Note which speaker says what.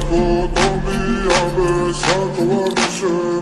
Speaker 1: Saat bu, tabi abi, saat var bir şey